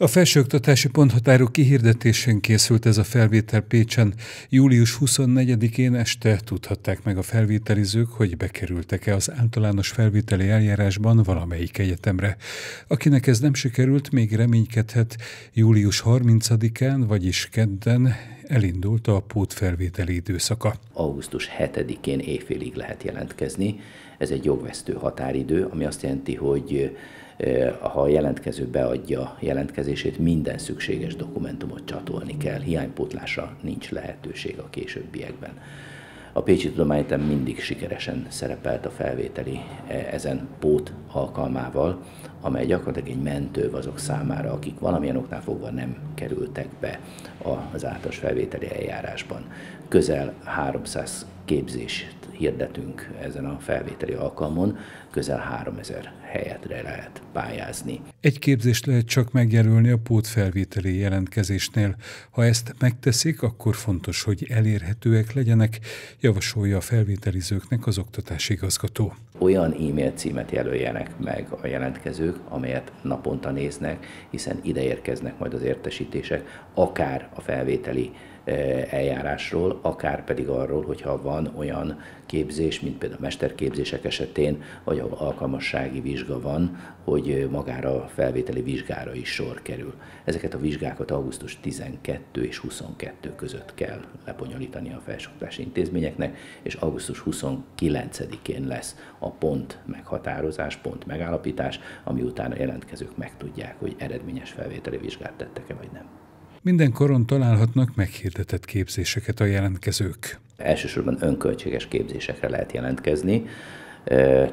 A felsőoktatási ponthatárok kihirdetésén készült ez a felvétel Pécsen. Július 24-én este tudhatták meg a felvételizők, hogy bekerültek-e az általános felvételi eljárásban valamelyik egyetemre. Akinek ez nem sikerült, még reménykedhet július 30-án, vagyis kedden elindult a pótfelvételi időszaka. Augusztus 7-én éjfélig lehet jelentkezni. Ez egy jogvesztő határidő, ami azt jelenti, hogy ha a jelentkező beadja jelentkezését, minden szükséges dokumentumot csatolni kell, hiánypótlásra nincs lehetőség a későbbiekben. A Pécsi Tudományegyetem mindig sikeresen szerepelt a felvételi eh, ezen pót alkalmával, amely gyakorlatilag egy mentő azok számára, akik valamilyen oknál fogva nem kerültek be az általános felvételi eljárásban. Közel 300 képzést hirdetünk ezen a felvételi alkalmon, közel 3000 helyetre lehet pályázni. Egy képzést lehet csak megjelölni a pótfelvételi jelentkezésnél. Ha ezt megteszik, akkor fontos, hogy elérhetőek legyenek, javasolja a felvételizőknek az oktatási igazgató. Olyan e-mail címet jelöljenek meg a jelentkezők, amelyet naponta néznek, hiszen ide érkeznek majd az értesítések, akár a felvételi eljárásról, akár pedig arról, hogyha van olyan képzés, mint például a mesterképzések esetén, vagy alkalmassági vizsga van, hogy magára a felvételi vizsgára is sor kerül. Ezeket a vizsgákat augusztus 12 és 22 között kell lebonyolítani a felsőoktatási intézményeknek, és augusztus 29-én lesz a pont meghatározás, pont megállapítás, ami után a jelentkezők megtudják, hogy eredményes felvételi vizsgát tettek-e vagy nem. Minden koron találhatnak meghirdetett képzéseket a jelentkezők. Elsősorban önköltséges képzésekre lehet jelentkezni.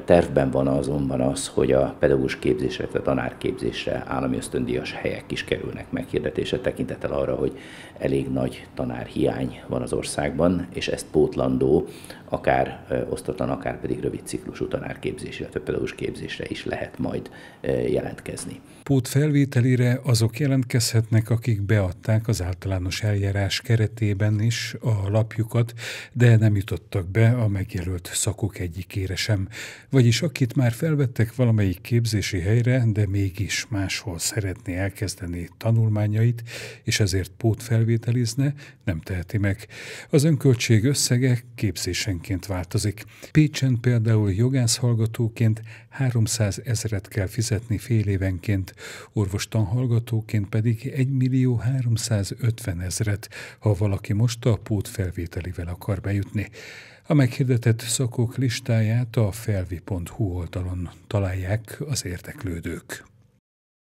Tervben van azonban az, hogy a pedagógus képzésre, a tanárképzésre állami ösztöndíjas helyek is kerülnek meghirdetése tekintettel arra, hogy elég nagy tanárhiány van az országban, és ezt pótlandó, akár osztatlan, akár pedig rövid ciklusú tanárképzésre, illetve pedagógus képzésre is lehet majd jelentkezni. Pót felvételére azok jelentkezhetnek, akik beadták az általános eljárás keretében is a lapjukat, de nem jutottak be a megjelölt szakok egyikére sem. Vagyis akit már felvettek valamelyik képzési helyre, de mégis máshol szeretné elkezdeni tanulmányait, és ezért pót felvételizne, nem teheti meg. Az önköltség összege képzésenként változik. Pécsen például jogász hallgatóként 300 ezeret kell fizetni fél évenként, orvostanhallgatóként pedig 1 millió 350 ezeret, ha valaki most a pót felvételivel akar bejutni. A meghirdetett szakok listáját a felvi.hu oldalon találják az érdeklődők.